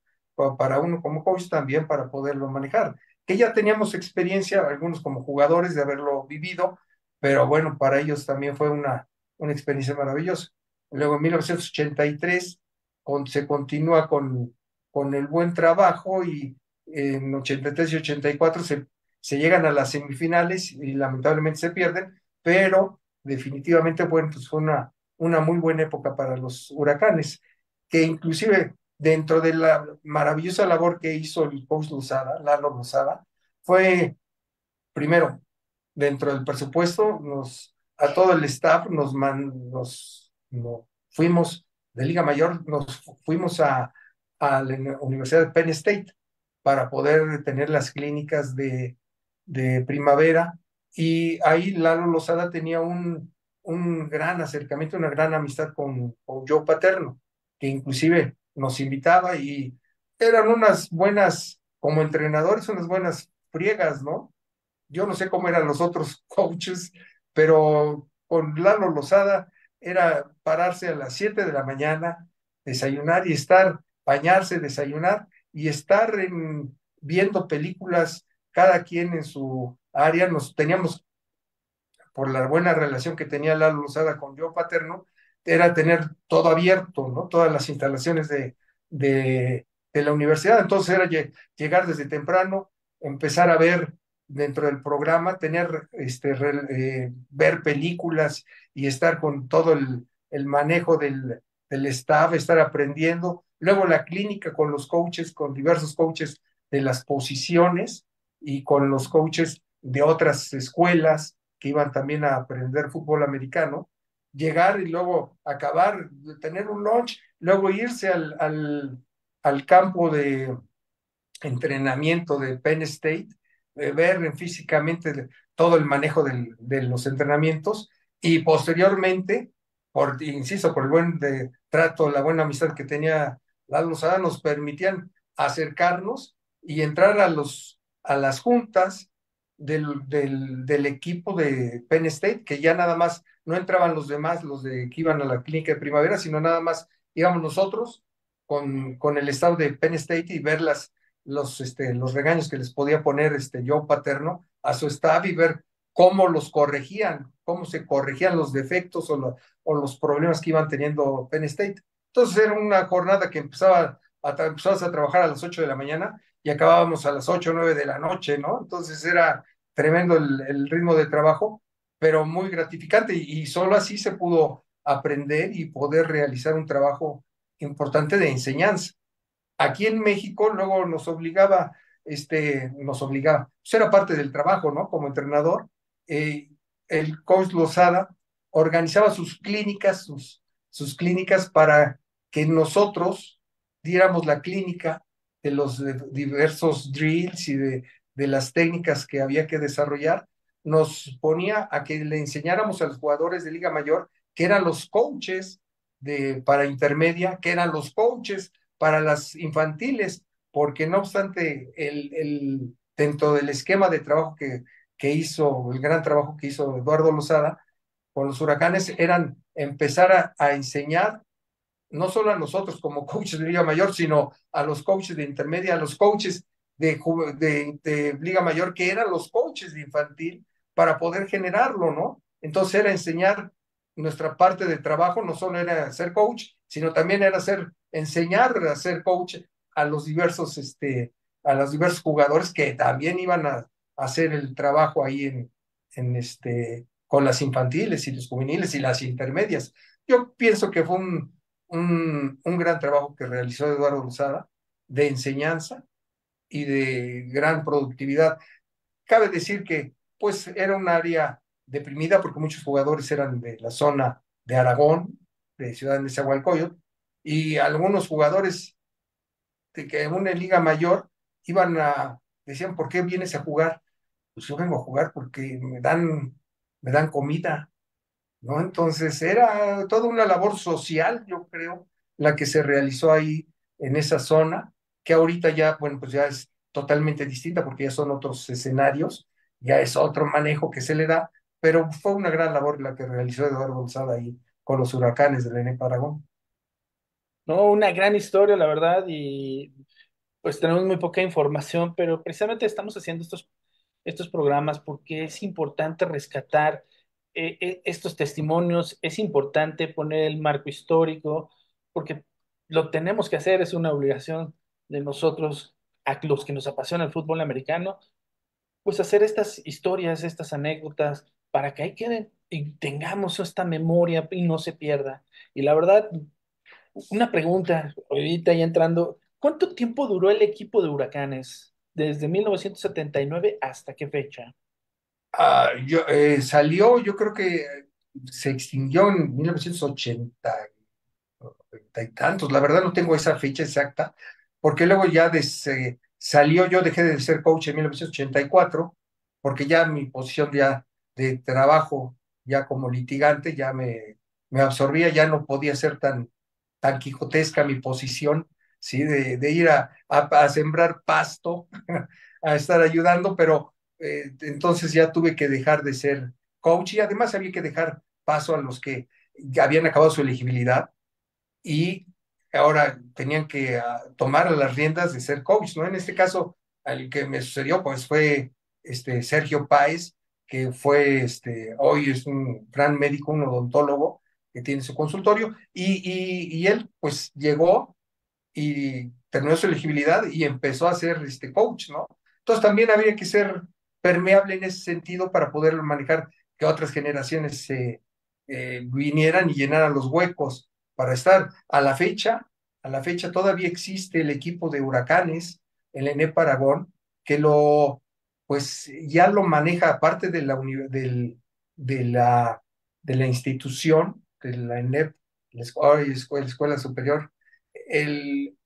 Para uno como coach también para poderlo manejar. Que ya teníamos experiencia, algunos como jugadores, de haberlo vivido, pero bueno, para ellos también fue una, una experiencia maravillosa. Luego en 1983 con, se continúa con, con el buen trabajo y en 83 y 84 se, se llegan a las semifinales y lamentablemente se pierden, pero definitivamente, bueno, pues fue una, una muy buena época para los huracanes, que inclusive dentro de la maravillosa labor que hizo el coach Lozada, Lalo Lozada, fue, primero, dentro del presupuesto, a todo el staff nos, fuimos de Liga Mayor, nos fuimos a, la Universidad de Penn State para poder tener las clínicas de, de primavera. Y ahí Lalo Lozada tenía un, un gran acercamiento, una gran amistad con, con Joe Paterno, que inclusive nos invitaba y eran unas buenas, como entrenadores, unas buenas friegas, ¿no? Yo no sé cómo eran los otros coaches, pero con Lalo Lozada era pararse a las 7 de la mañana, desayunar y estar, bañarse, desayunar y estar en, viendo películas, cada quien en su área. Nos teníamos, por la buena relación que tenía Lalo Lozada con yo paterno, era tener todo abierto, ¿no? Todas las instalaciones de, de, la universidad. Entonces era llegar desde temprano, empezar a ver dentro del programa, tener, este, eh, ver películas y estar con todo el, el manejo del, del staff, estar aprendiendo. Luego la clínica con los coaches, con diversos coaches de las posiciones y con los coaches de otras escuelas que iban también a aprender fútbol americano. Llegar y luego acabar, tener un lunch, luego irse al, al, campo de entrenamiento de Penn State ver físicamente todo el manejo de los entrenamientos y posteriormente, por, insisto, por el buen trato, la buena amistad que tenía la Lozada, nos permitían acercarnos y entrar a, los, a las juntas del, del, equipo de Penn State, que ya nada más no entraban los demás, los de que iban a la clínica de primavera, sino nada más íbamos nosotros con, con el estado de Penn State y ver las, los, este, los regaños que les podía poner este, yo paterno a su staff y ver cómo los corregían, cómo se corregían los defectos o, o los problemas que iban teniendo Penn State. Entonces era una jornada que empezaba a, empezabas a trabajar a las 8 de la mañana y acabábamos a las 8 o 9 de la noche, ¿no? Entonces era tremendo el, ritmo de trabajo, pero muy gratificante y, y solo así se pudo aprender y poder realizar un trabajo importante de enseñanza. Aquí en México luego nos obligaba, este, nos obligaba, pues era parte del trabajo, ¿no? Como entrenador, eh, el coach Lozada organizaba sus clínicas, sus, sus clínicas para que nosotros diéramos la clínica de los diversos drills y de, de las técnicas que había que desarrollar, nos ponía a que le enseñáramos a los jugadores de Liga Mayor, que eran los coaches de, para intermedia, que eran los coaches para las infantiles, porque no obstante, el, el, dentro del esquema de trabajo que, que hizo, el gran trabajo que hizo Eduardo Lozada con los huracanes, eran empezar a, a enseñar no solo a nosotros como coaches de Liga Mayor, sino a los coaches de intermedia, a los coaches de, de, Liga Mayor, que eran los coaches de infantil, para poder generarlo, ¿no? Entonces era enseñar nuestra parte de trabajo, no solo era ser coach, sino también era ser, enseñar a ser coach a los diversos, este, a los diversos jugadores que también iban a, a hacer el trabajo ahí en, en este, con las infantiles y los juveniles y las intermedias. Yo pienso que fue un, un, un gran trabajo que realizó Eduardo Lozada de enseñanza y de gran productividad. Cabe decir que pues era un área deprimida porque muchos jugadores eran de la zona de Aragón, de Ciudad de Nezahualcóyotl, y algunos jugadores de que en una liga mayor iban a, decían, ¿por qué vienes a jugar? Pues yo vengo a jugar porque me dan, me dan comida, ¿no? Entonces era toda una labor social, yo creo, la que se realizó ahí en esa zona, que ahorita ya, bueno, pues ya es totalmente distinta porque ya son otros escenarios, ya es otro manejo que se le da, pero fue una gran labor la que realizó Eduardo González ahí con los huracanes del ENEP Aragón. No, una gran historia, la verdad, y pues tenemos muy poca información, pero precisamente estamos haciendo estos, estos programas porque es importante rescatar eh, eh, estos testimonios, es importante poner el marco histórico, porque lo tenemos que hacer, es una obligación de nosotros, a los que nos apasiona el fútbol americano, pues hacer estas historias, estas anécdotas, para que ahí queden y tengamos esta memoria y no se pierda. Y la verdad, una pregunta, ahorita ya entrando, ¿cuánto tiempo duró el equipo de Huracanes? ¿Desde 1979 hasta qué fecha? Uh, yo, eh, salió, yo creo que se extinguió en 1980 y tantos, la verdad no tengo esa fecha exacta, porque luego ya desde, salió, yo dejé de ser coach en 1984, porque ya mi posición ya de trabajo, ya como litigante, ya me, me absorbía, ya no podía ser tan, tan quijotesca mi posición, ¿sí? De, de ir a, a, sembrar pasto, a estar ayudando, pero eh, entonces ya tuve que dejar de ser coach y además había que dejar paso a los que habían acabado su elegibilidad y ahora tenían que uh, tomar las riendas de ser coach, ¿no? En este caso, al que me sucedió, pues fue este Sergio Páez, que fue, este, hoy es un gran médico, un odontólogo, que tiene su consultorio, y, y, y él pues llegó y terminó su elegibilidad y empezó a ser este coach, ¿no? Entonces también había que ser permeable en ese sentido para poder manejar que otras generaciones eh, eh, vinieran y llenaran los huecos para estar. A la fecha, a la fecha todavía existe el equipo de huracanes, el ENEP Aragón, que lo, pues ya lo maneja aparte de la, del, de la, de la institución, de la ENEP, la escuela, superior, el,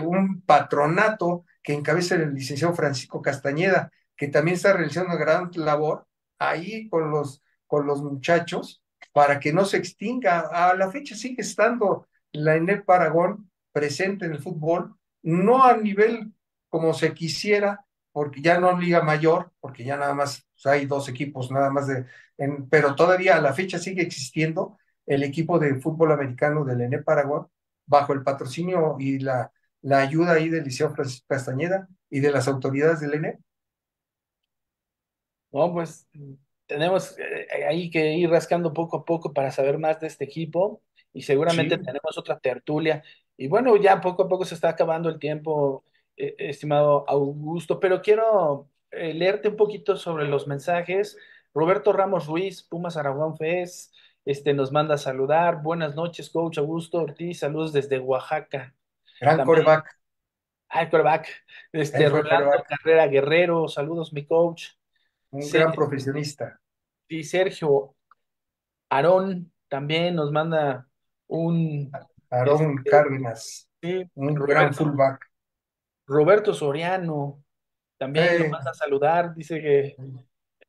un patronato que encabeza el licenciado Francisco Castañeda, que también está realizando una gran labor ahí con los, con los muchachos para que no se extinga. A la fecha sigue estando la ENEP Aragón presente en el fútbol, no a nivel como se quisiera, porque ya no Liga Mayor, porque ya nada más pues, hay dos equipos, nada más de, en, pero todavía a la fecha sigue existiendo el equipo de fútbol americano del ENEP Aragón, bajo el patrocinio y la, la ayuda ahí del Liceo Francisco Castañeda y de las autoridades del ENEP. No, pues tenemos eh, ahí que ir rascando poco a poco para saber más de este equipo y seguramente sí. tenemos otra tertulia. Y bueno, ya poco a poco se está acabando el tiempo, eh, estimado Augusto, pero quiero eh, leerte un poquito sobre los mensajes. Roberto Ramos Ruiz, Pumas Aragón Fez, este, nos manda a saludar. Buenas noches, coach Augusto Ortiz, saludos desde Oaxaca. Gran coreback. Ah, coreback. Este, Rolando Carrera Guerrero, saludos, mi coach. Un sí, gran profesionista. Y Sergio Aarón también nos manda un... Aarón este, Cárdenas, sí, un Roberto, gran fullback. Roberto Soriano también eh, nos manda a saludar, dice que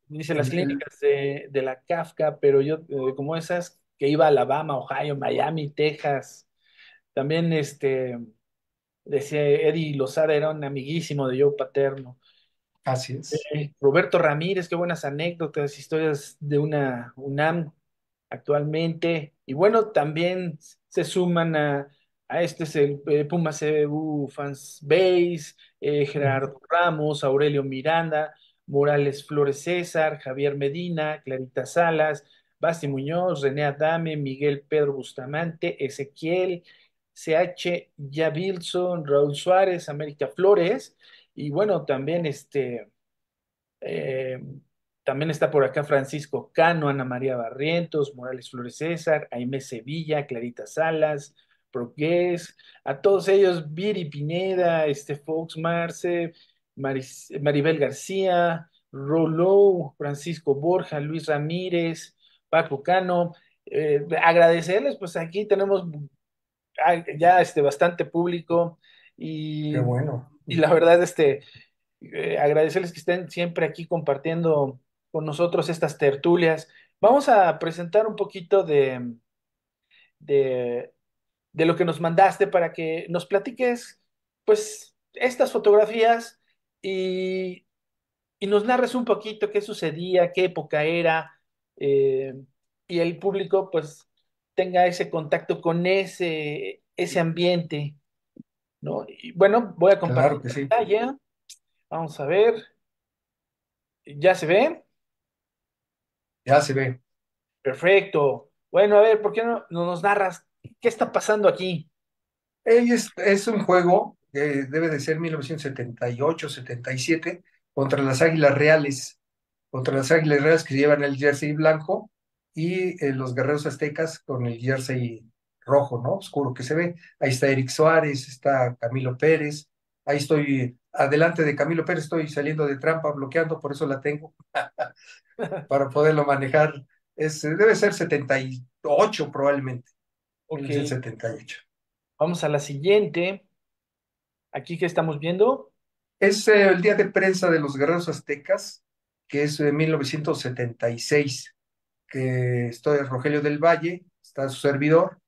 dice las clínicas de, de la Kafka, pero yo, eh, como esas, que iba a Alabama, Ohio, Miami, Texas. También este decía Eddie Lozada era un amiguísimo de Joe Paterno. Así es. Eh, Roberto Ramírez, qué buenas anécdotas, historias de una UNAM actualmente. Y bueno, también se suman a, a este es el eh, Puma CBU Fans Base, eh. Gerardo Ramos, Aurelio Miranda, Morales Flores César, Javier Medina, Clarita Salas, Basti Muñoz, René Adame, Miguel Pedro Bustamante, Ezequiel, CH Yavilson, Raúl Suárez, América Flores, y bueno, también este eh, también está por acá Francisco Cano, Ana María Barrientos, Morales Flores César, Aimé Sevilla, Clarita Salas, Progués, a todos ellos, Viri Pineda, este Fox Marce, Maribel García, Roló, Francisco Borja, Luis Ramírez, Paco Cano. eh, agradecerles, pues aquí tenemos ya este, bastante público Qué y, bueno. y la verdad, este eh, agradecerles que estén siempre aquí compartiendo con nosotros estas tertulias. Vamos a presentar un poquito de, de, de lo que nos mandaste para que nos platiques, pues, estas fotografías y, y nos narres un poquito qué sucedía, qué época era, eh, y el público, pues, tenga ese contacto con ese, ese ambiente, ¿no? Y bueno, voy a compartir Claro sí. pantalla. Vamos a ver. ¿Ya se ve? Ya se ve. Perfecto. Bueno, a ver, ¿por qué no, no nos narras qué está pasando aquí? Es, es un juego que debe de ser 1978-77 contra las Águilas Reales, contra las Águilas Reales que llevan el jersey blanco y eh, los Guerreros Aztecas con el jersey rojo, ¿no? Oscuro que se ve. Ahí está Eric Suárez, está Camilo Pérez. Ahí estoy, adelante de Camilo Pérez, estoy saliendo de trampa, bloqueando, por eso la tengo, para poderlo manejar. Es, debe ser 78 probablemente, Ok, 1978. vamos a la siguiente. Aquí que estamos viendo. Es eh, el día de prensa de los guerreros aztecas, que es de 1976, que estoy Rogelio del Valle, está su servidor,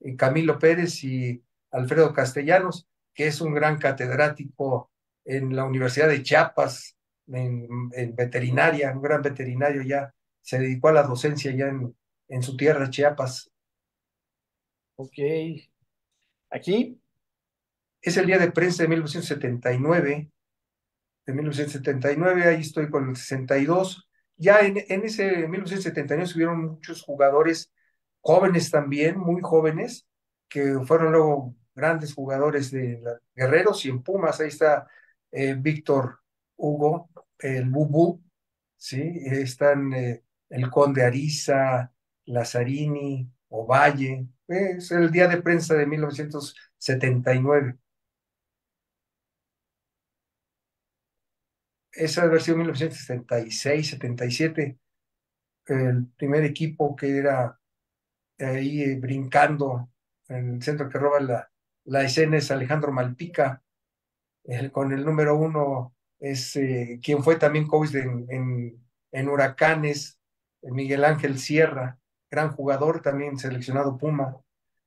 eh, Camilo Pérez y Alfredo Castellanos, que es un gran catedrático en la Universidad de Chiapas, en, en veterinaria, un gran veterinario ya, se dedicó a la docencia ya en, en su tierra, Chiapas. Ok, aquí. Es el día de prensa de 1979 de 1979, ahí estoy con el 62. Ya en, en ese 1979 hubieron muchos jugadores jóvenes también, muy jóvenes, que fueron luego grandes jugadores de Guerreros y en Pumas, ahí está eh, Víctor Hugo, el Bubú, ¿sí? Están eh, el Conde Ariza, Lazzarini, Ovalle, es el día de prensa de 1979. Esa debe haber sido 1976, 77, el primer equipo que era ahí eh, brincando en el centro que roba la, la escena es Alejandro Malpica, con el número uno es eh, quien fue también coach en, en, Huracanes, Miguel Ángel Sierra, gran jugador, también seleccionado Puma,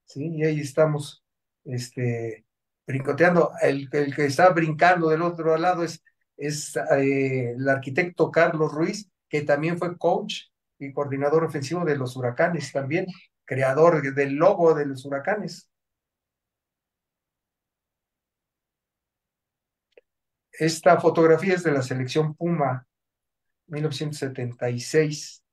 ¿sí? Y ahí estamos este, brincoteando. El, el que está brincando del otro lado es, es eh, el arquitecto Carlos Ruiz, que también fue coach y coordinador ofensivo de los Huracanes también, creador del logo de los Huracanes. Esta fotografía es de la selección Puma, 1976,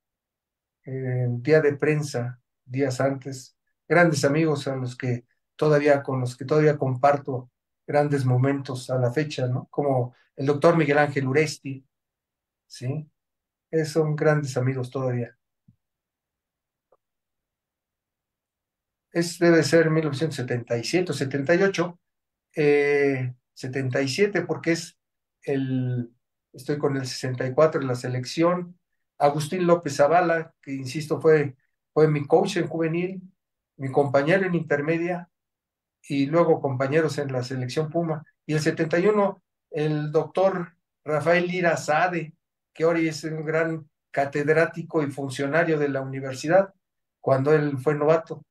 eh, día de prensa, días antes. Grandes amigos a los que todavía, con los que todavía comparto grandes momentos a la fecha, ¿no? Como el doctor Miguel Ángel Uresti, ¿sí? Eh, son grandes amigos todavía. Es, debe ser 1977 o 78, eh, 77 porque es el, estoy con el 64 en la selección. Agustín López Zavala, que insisto fue, fue mi coach en juvenil, mi compañero en intermedia y luego compañeros en la selección Puma. Y el 71, el doctor Rafael Lira que hoy es un gran catedrático y funcionario de la universidad, cuando él fue novato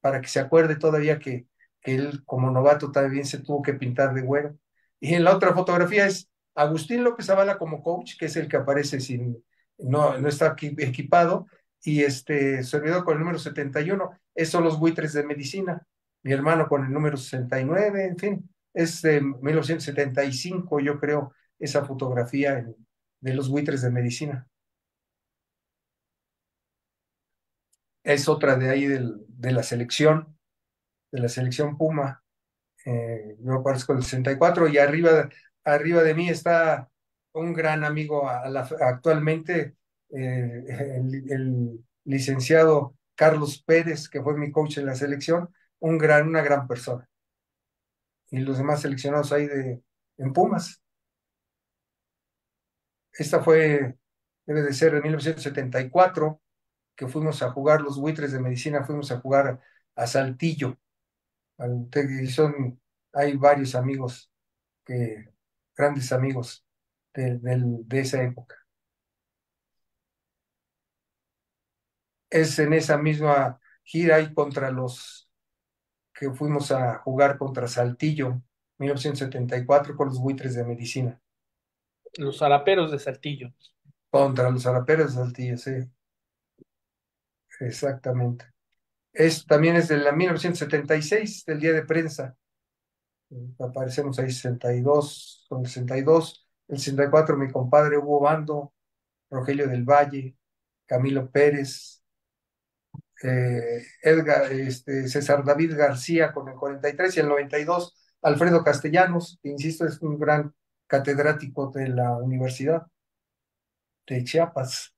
para que se acuerde todavía que, él como novato también se tuvo que pintar de güero. Y en la otra fotografía es Agustín López Zavala como coach, que es el que aparece sin, no, no está equipado, y este servidor con el número 71, esos son los buitres de medicina, mi hermano con el número 69, en fin, es de 1975, yo creo, esa fotografía de los buitres de medicina. Es otra de ahí del, de la selección, de la selección Puma. Eh, yo aparezco el 64 y arriba, arriba de mí está un gran amigo actualmente, eh, el, licenciado Carlos Pérez, que fue mi coach en la selección, un gran, una gran persona. Y los demás seleccionados ahí de, en Pumas. Esta fue, debe de ser en 1974, que fuimos a jugar los buitres de medicina, fuimos a jugar a Saltillo. son, hay varios amigos, que, grandes amigos de, de esa época. Es en esa misma gira y contra los que fuimos a jugar contra Saltillo, 1974, con los buitres de medicina. Los zaraperos de Saltillo. Contra los zaraperos de Saltillo, sí. Exactamente. Es, también es de la 1976, del día de prensa. Aparecemos ahí 62, con el 62. El 64, mi compadre Hugo Bando, Rogelio del Valle, Camilo Pérez, eh, Edgar, este, César David García con el 43 y el 92, Alfredo Castellanos, insisto, es un gran catedrático de la Universidad de Chiapas.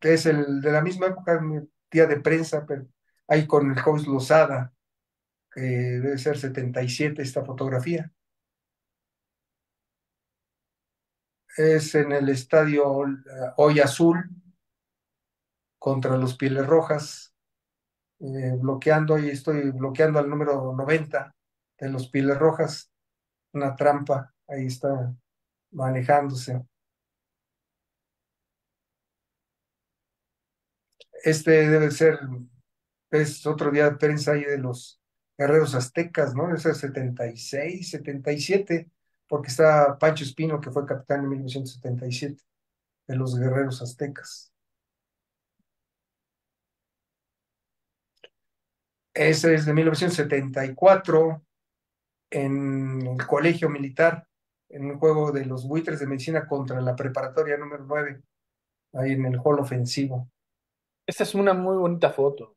Es el de la misma época, mi día de prensa, pero ahí con el host Lozada, que debe ser 77 esta fotografía. Es en el estadio Hoy Azul, contra los Pieles Rojas, eh, bloqueando, y estoy bloqueando al número 90 de los Pieles Rojas, una trampa, ahí está manejándose. Este debe ser, es otro día de prensa ahí de los guerreros aztecas, ¿no? Debe ser 76, 77, porque está Pancho Espino, que fue capitán en 1977 de los guerreros aztecas. Ese es de 1974 en el colegio militar, en un juego de los buitres de medicina contra la preparatoria número 9, ahí en el hall ofensivo. Esta es una muy bonita foto.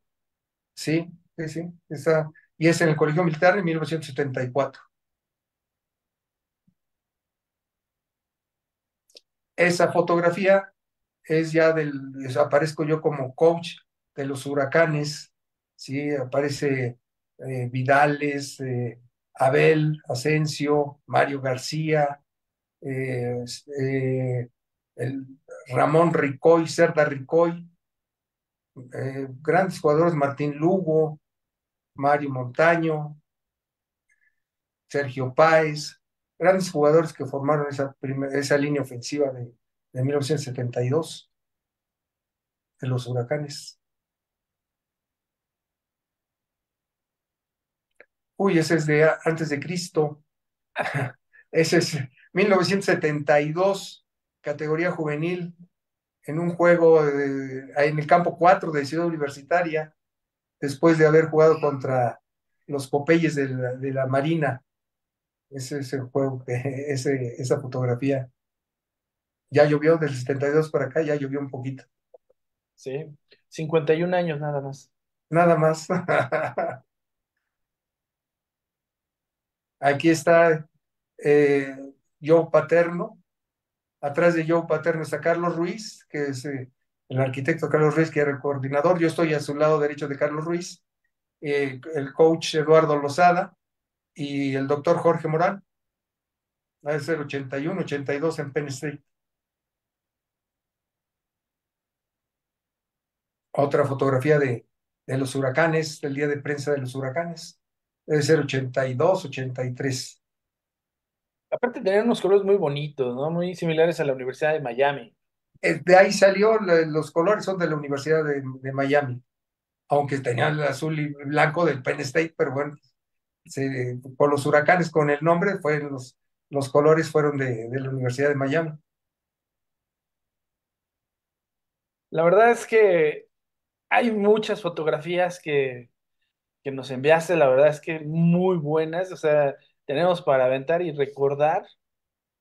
Sí, sí, sí. Está, y es en el colegio militar en 1974. Esa fotografía es ya del, aparezco yo como coach de los huracanes ¿sí? Aparece eh, Vidales, eh, Abel Asensio, Mario García, eh, el Ramón Ricoy, Cerda Ricoy, grandes jugadores, Martín Lugo, Mario Montaño, Sergio Páez, grandes jugadores que formaron esa, esa línea ofensiva de, de 1972 de los huracanes. Uy, ese es de antes de Cristo. ese es 1972, categoría juvenil, en un juego en el campo 4 de Ciudad Universitaria, después de haber jugado contra los Popeyes de la, Marina. Ese es el juego, ese, esa fotografía. Ya llovió del 72 para acá, ya llovió un poquito. Sí, 51 años nada más. Nada más. Aquí está eh, Joe Paterno. Atrás de Joe Paterno está Carlos Ruiz, que es eh, el arquitecto Carlos Ruiz, que era el coordinador. Yo estoy a su lado derecho de Carlos Ruiz. Eh, el coach Eduardo Lozada y el doctor Jorge Morán. Va a ser 81, 82 en Penn State. Otra fotografía de, de los huracanes, del día de prensa de los huracanes debe ser 82, 83. Aparte tenían unos colores muy bonitos, ¿no? Muy similares a la Universidad de Miami. De ahí salió, los colores son de la Universidad de, Miami, aunque tenían el azul y blanco del Penn State, pero bueno, por los huracanes con el nombre, fue los, los colores fueron de, de la Universidad de Miami. La verdad es que hay muchas fotografías que que nos enviaste, la verdad es que muy buenas, o sea, tenemos para aventar y recordar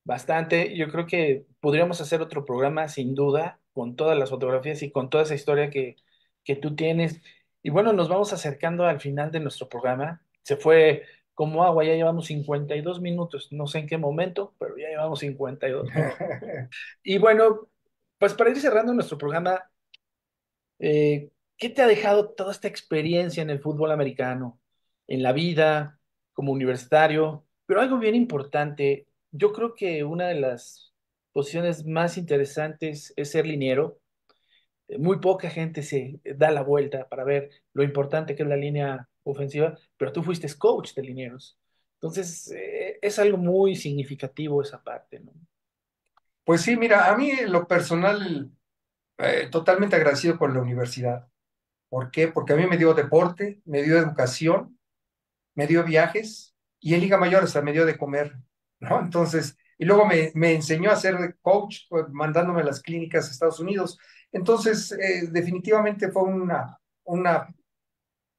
bastante. Yo creo que podríamos hacer otro programa sin duda, con todas las fotografías y con toda esa historia que, que tú tienes. Y bueno, nos vamos acercando al final de nuestro programa. Se fue como agua, ya llevamos 52 minutos, no sé en qué momento, pero ya llevamos 52 minutos. Y bueno, pues para ir cerrando nuestro programa, eh, ¿qué te ha dejado toda esta experiencia en el fútbol americano, en la vida, como universitario? Pero algo bien importante, yo creo que una de las posiciones más interesantes es ser liniero. Eh, Muy poca gente se da la vuelta para ver lo importante que es la línea ofensiva, pero tú fuiste coach de linieros. Entonces, eh, es algo muy significativo esa parte. Pues sí, mira, a mí lo personal, eh, totalmente agradecido con la universidad. ¿Por qué? Porque a mí me dio deporte, me dio educación, me dio viajes y en Liga Mayor hasta me dio de comer, ¿no? Entonces, y luego me, me enseñó a ser coach, pues, mandándome a las clínicas a Estados Unidos. Entonces, eh, definitivamente fue una, una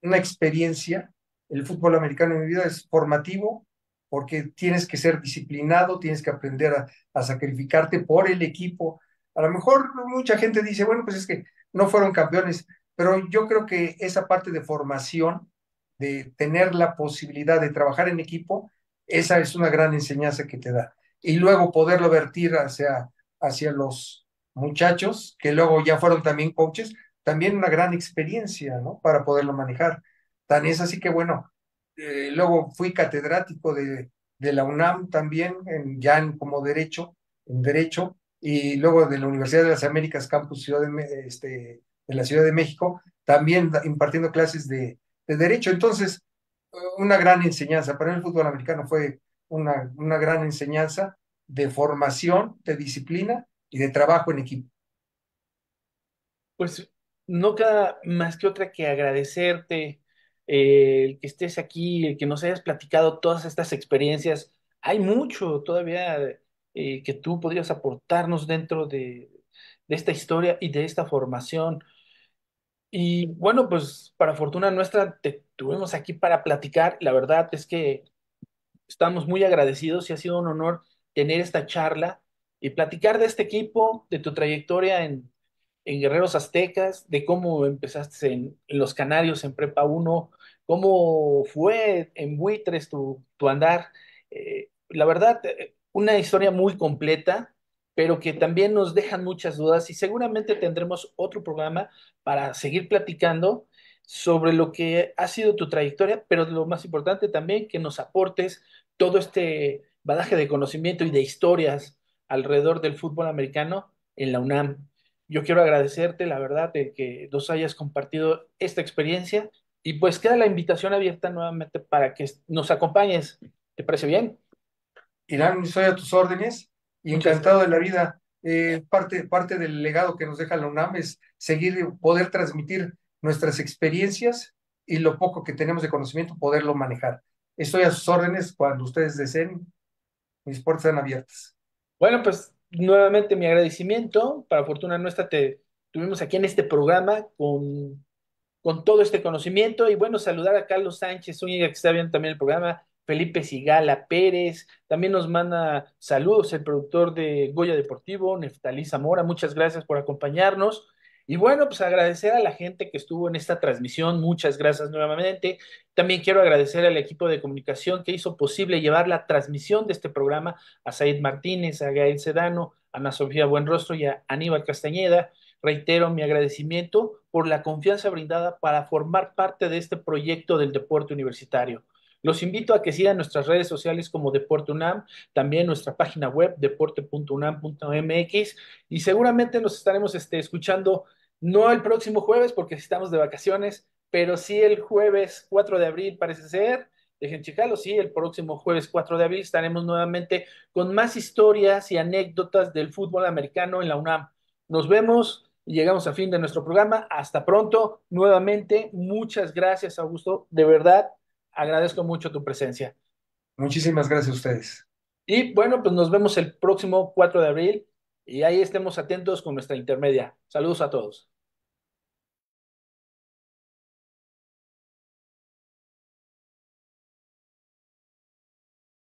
una experiencia. El fútbol americano en mi vida es formativo porque tienes que ser disciplinado, tienes que aprender a, a, sacrificarte por el equipo. A lo mejor mucha gente dice, bueno, pues es que no fueron campeones, pero yo creo que esa parte de formación, de tener la posibilidad de trabajar en equipo, esa es una gran enseñanza que te da. Y luego poderlo vertir hacia, hacia los muchachos, que luego ya fueron también coaches, también una gran experiencia, ¿no? Para poderlo manejar. Tan es así que, bueno, eh, luego fui catedrático de, de la UNAM también, en, ya en, como derecho, en derecho, y luego de la Universidad de las Américas, Campus Ciudad de, este, de la Ciudad de México, también impartiendo clases de, de derecho. Entonces, una gran enseñanza. Para el fútbol americano fue una, una gran enseñanza de formación, de disciplina y de trabajo en equipo. Pues no queda más que otra que agradecerte eh, el que estés aquí, el que nos hayas platicado todas estas experiencias. Hay mucho todavía eh, que tú podrías aportarnos dentro de, de, esta historia y de esta formación. Y bueno, pues para fortuna nuestra te tuvimos aquí para platicar. La verdad es que estamos muy agradecidos y ha sido un honor tener esta charla y platicar de este equipo, de tu trayectoria en en Guerreros Aztecas, de cómo empezaste en, en, los Canarios en Prepa 1, cómo fue en Buitres tu, tu andar. Eh, la verdad, una historia muy completa, pero que también nos dejan muchas dudas y seguramente tendremos otro programa para seguir platicando sobre lo que ha sido tu trayectoria, pero lo más importante también que nos aportes todo este badaje de conocimiento y de historias alrededor del fútbol americano en la UNAM. Yo quiero agradecerte, la verdad, de que nos hayas compartido esta experiencia y pues queda la invitación abierta nuevamente para que nos acompañes. ¿Te parece bien? Irán, soy a tus órdenes y encantado de la vida. Eh, parte, parte del legado que nos deja la UNAM es seguir, poder transmitir nuestras experiencias y lo poco que tenemos de conocimiento, poderlo manejar. Estoy a sus órdenes cuando ustedes deseen. Mis puertas están abiertas. Bueno, pues nuevamente mi agradecimiento. Para fortuna nuestra, te tuvimos aquí en este programa con, con todo este conocimiento. Y bueno, saludar a Carlos Sánchez Zúñiga, que está viendo también el programa, Felipe Sigala Pérez, también nos manda saludos el productor de Goya Deportivo, Neftalí Zamora. Muchas gracias por acompañarnos. Y bueno, pues agradecer a la gente que estuvo en esta transmisión, muchas gracias nuevamente. También quiero agradecer al equipo de comunicación que hizo posible llevar la transmisión de este programa a Said Martínez, a Gael Sedano, a Ana Sofía Buenrostro y a Aníbal Castañeda. Reitero mi agradecimiento por la confianza brindada para formar parte de este proyecto del deporte universitario. Los invito a que sigan nuestras redes sociales como Deporte UNAM, también nuestra página web deporte.unam.mx y seguramente nos estaremos este, escuchando no el próximo jueves porque estamos de vacaciones, pero sí el jueves 4 de abril parece ser. Dejen checarlo, sí, el próximo jueves 4 de abril estaremos nuevamente con más historias y anécdotas del fútbol americano en la UNAM. Nos vemos y llegamos a fin de nuestro programa. Hasta pronto, nuevamente, muchas gracias, Augusto. De verdad, agradezco mucho tu presencia. Muchísimas gracias a ustedes. Y bueno, pues nos vemos el próximo 4 de abril y ahí estemos atentos con nuestra intermedia. Saludos a todos.